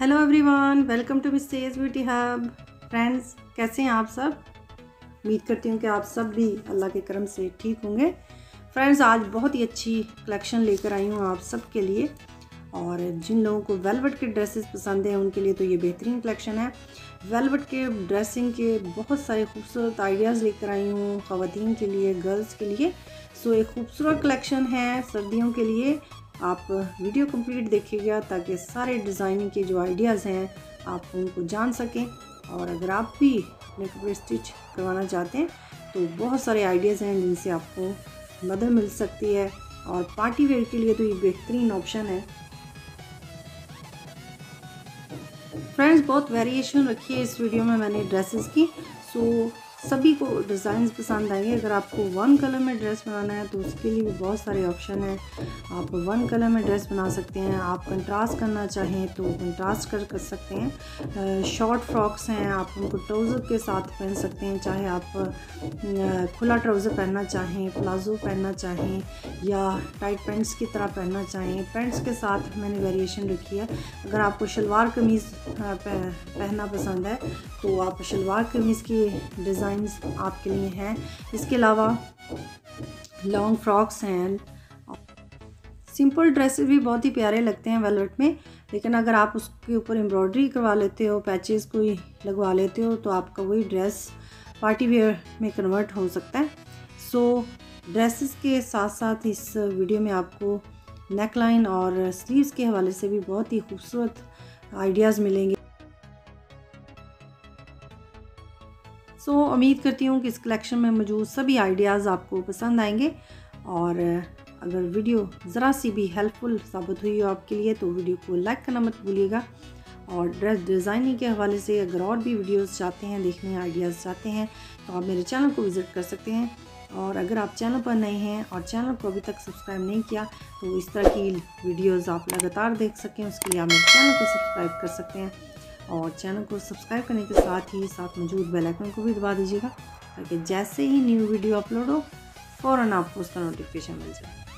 Hello everyone welcome to miss मिस्टेज beauty hub friends कैसे हैं आप सब? उम्मीद करती हूँ कि आप सब भी अल्लाह के करम से ठीक होंगे। फ्रेंड्स आज बहुत ही अच्छी कलेक्शन लेकर आई हूँ आप सब के लिए। और जिन लोगों को वेलवेट के ड्रेसेस पसंद हैं, उनके लिए तो ये बेहतरीन कलेक्शन है। वेलवेट के ड्रेसिंग के बहुत सारे खूबसूरत आइडियाज़ लेकर आई हूँ ख़वान के लिए गर्ल्स के लिए। सो एक खूबसूरत कलेक्शन है सर्दियों के लिए। आप वीडियो कंप्लीट देखिएगा ताकि सारे डिज़ाइनिंग के जो आइडियाज़ हैं, आप उनको जान सकें। और अगर आप भी अपने कपड़े स्टिच करवाना चाहते हैं तो बहुत सारे आइडियाज़ हैं जिनसे आपको मदद मिल सकती है। और पार्टी वेयर के लिए तो ये बेहतरीन ऑप्शन है। फ्रेंड्स, बहुत वेरिएशन रखी है इस वीडियो में मैंने ड्रेसेस की। सो सभी को डिज़ाइन पसंद आएँगे। अगर आपको वन कलर में ड्रेस बनाना है तो उसके लिए भी बहुत सारे ऑप्शन हैं। आप वन कलर में ड्रेस बना सकते हैं। आप कंट्रास्ट करना चाहें तो कंट्रास्ट कर कर सकते हैं। शॉर्ट फ्रॉक्स हैं, आप उनको ट्राउज़र के साथ पहन सकते हैं। चाहे आप खुला ट्राउज़र पहनना चाहें प्लाज़ो पहनना चाहें, या टाइट पैंट्स की तरह पहनना चाहें। पैंट्स के साथ मैंने वेरिएशन रखी है। अगर आपको शलवार कमीज़ पहनना पसंद है तो आप शलवार कमीज़ की डिज़ाइन डिज़ाइंस आपके लिए हैं। इसके अलावा लॉन्ग फ्रॉक्स हैं सिंपल ड्रेसेस भी बहुत ही प्यारे लगते हैं वेलवेट में। लेकिन अगर आप उसके ऊपर एम्ब्रॉयडरी करवा लेते हो पैचेस कोई लगवा लेते हो तो आपका वही ड्रेस पार्टी वेयर में कन्वर्ट हो सकता है। सो so, ड्रेसेस के साथ साथ इस वीडियो में आपको नेक लाइन और स्लीव्स के हवाले से भी बहुत ही खूबसूरत आइडियाज़ मिलेंगे। सो so, उम्मीद करती हूँ कि इस कलेक्शन में मौजूद सभी आइडियाज़ आपको पसंद आएँगे। और अगर वीडियो ज़रा सी भी हेल्पफुल साबित हुई हो आपके लिए तो वीडियो को लाइक करना मत भूलिएगा। और ड्रेस डिज़ाइनिंग के हवाले से अगर और भी वीडियोस चाहते हैं देखने आइडियाज़ चाहते हैं तो आप मेरे चैनल को विज़िट कर सकते हैं। और अगर आप चैनल पर नए हैं और चैनल को अभी तक सब्सक्राइब नहीं किया तो इस तरह की वीडियोज़ आप लगातार देख सकें उसके लिए आप मेरे चैनल को सब्सक्राइब कर सकते हैं। और चैनल को सब्सक्राइब करने के साथ ही साथ मौजूद बेल आइकन को भी दबा दीजिएगा, ताकि जैसे ही न्यू वीडियो अपलोड हो फ़ौर आपको उसका नोटिफिकेशन मिल जाए।